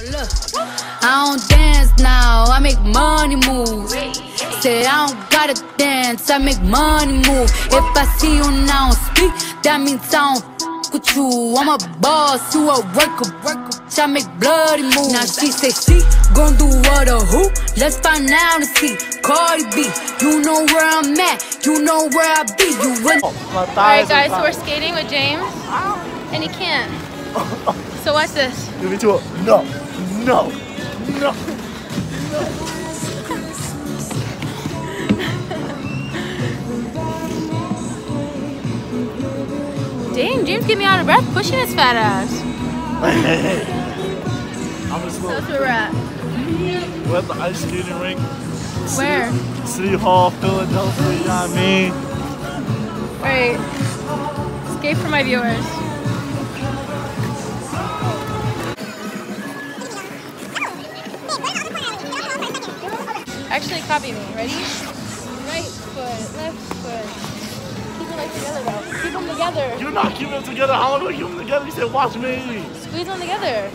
Look, I don't dance now, I make money move. Said I don't gotta dance, I make money move. If I see you now speak, that means I don't f- with you. I'm a boss, you a worker, worker. I make bloody moves. Now she say she gon' do what or who? Let's find out and see. Cardi B, you know where I'm at, you know where I be. You win. Alright guys, so we're skating with James. And he can't. So watch this. Give me to it. No, no, no. Dang, James get me out of breath pushing his fat ass. I'm just So that's where we're at. We're at the ice skating rink. Where? City Hall, Philadelphia, you know what I mean? Alright. Skate for my viewers. Actually, copy me. Ready? Right foot, left foot. Keep it like together though. Keep them together. You're not keeping them together. How am I keep them together? You said, watch me. Squeeze them together.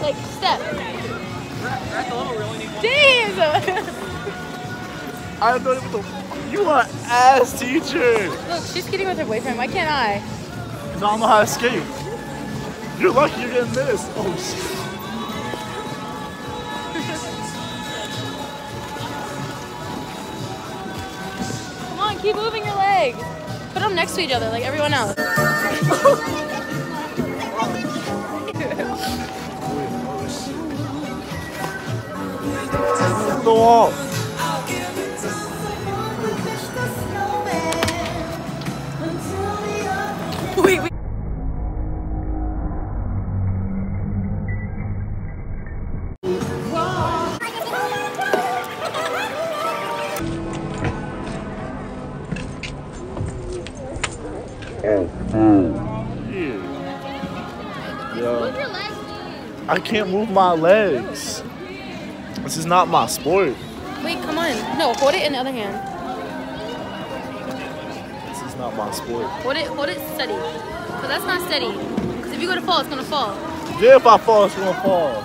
Like step. James! I don't know what the. You are ass teacher. Look, she's skating with her boyfriend. Why can't I? Cause I don't know how to skate. You're lucky you're getting this. Oh shit. Keep moving your legs. Put them next to each other like everyone else. The wall. I can't move my legs. This is not my sport. Wait, come on. No, hold it in the other hand. This is not my sport. Hold it, hold it steady. Cause that's not steady. Cause if you go to fall, it's gonna fall. Yeah, if I fall, it's gonna fall.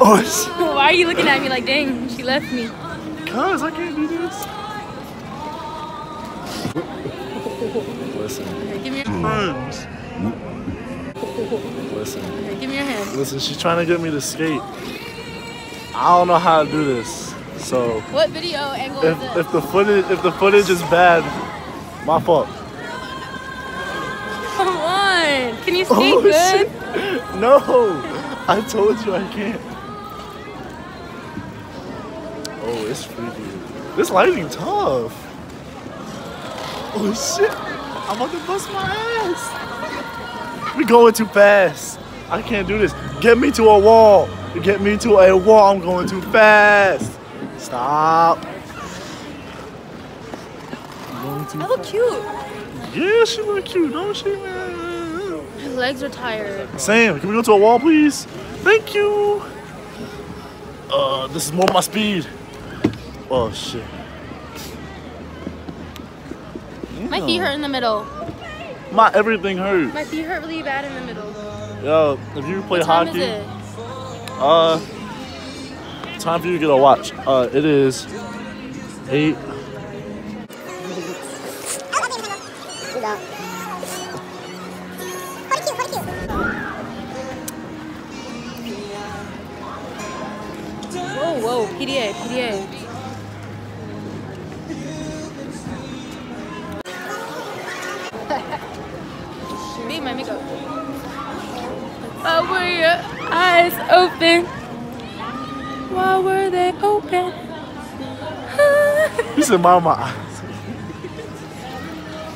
oh shit. Why are you looking at me like, dang, she left me? Cuz I can't do this. Listen, Okay, give me your, friends. Listen, okay, give me your hand. listen. She's trying to get me to skate. I don't know how to do this. So What video angle if is this? if the footage if the footage is bad, my fault. Come on. Can you oh, skate Oh good? shit! No, I told you I can't. Oh, it's freaky. This lighting tough. Oh shit! I'm about to bust my ass. We going too fast. I can't do this. Get me to a wall. Get me to a wall. I'm going too fast. Stop. Too I look cute. Yeah, she look cute, don't she, man? My legs are tired. Sam, can we go to a wall, please? Thank you. Uh, this is more my speed. Oh shit. My feet hurt in the middle. My everything hurt. My feet hurt really bad in the middle. Yo, if you play hockey, uh, time for you to get a watch. Uh, it is eight. Whoa, whoa, PDA, PDA. Why were your eyes open? Why were they open? You said mama.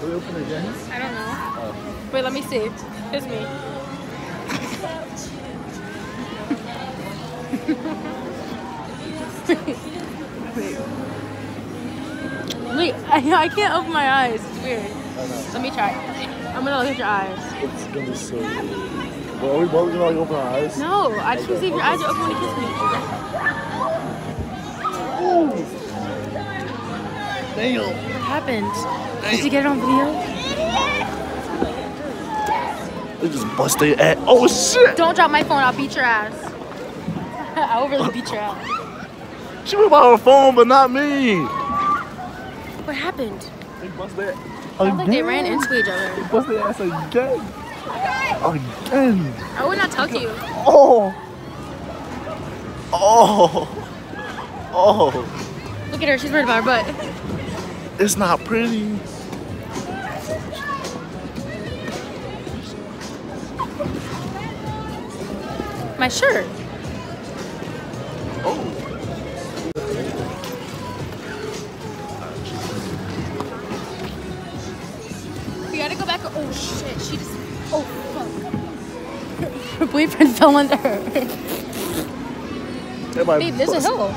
Will we open again? I don't know. Wait, let me see. It's me. Wait, I, I can't open my eyes. It's weird. Let me try. I'm gonna look at your eyes. It's gonna be so weird. Well, are we both gonna like open our eyes? No, I just want to see if your eyes are open when you kiss me. Damn. What happened? Did you get it on video? They just bust their ass. Oh shit! Don't drop my phone. I'll beat your ass. I will really beat your ass. She went by her phone, but not me. What happened? They bust their Sounds like they ran into each other. They bust their ass again. Again. I would not talk to you. Oh. Oh. Oh. Look at her. She's worried about her butt. It's not pretty. My shirt. Oh. We gotta go back. Oh shit. She just. Oh boyfriend fell under her. Everybody Babe, there's a hill.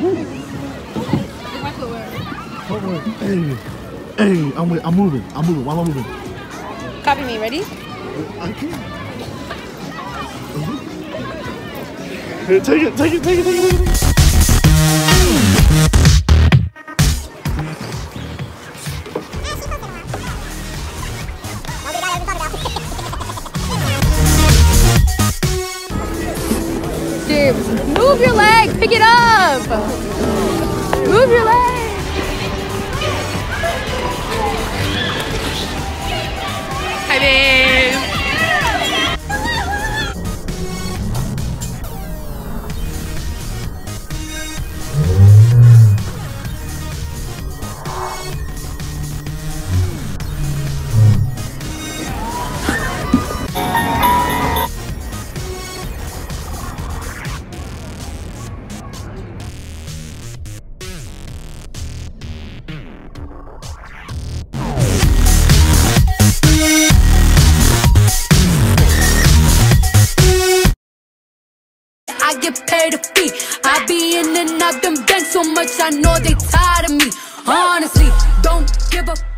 Look my footwear. Hold on. Hey. Hey, I'm, with- I'm moving. I'm moving. Why am I moving? Copy me. Ready? I can't. Take it, take it, take it, take it, take it. Move your leg. Pick it up. Move your leg. Hi, babe. Get paid a fee. I be in and out them banks so much, I know they tired of me. Honestly, don't give a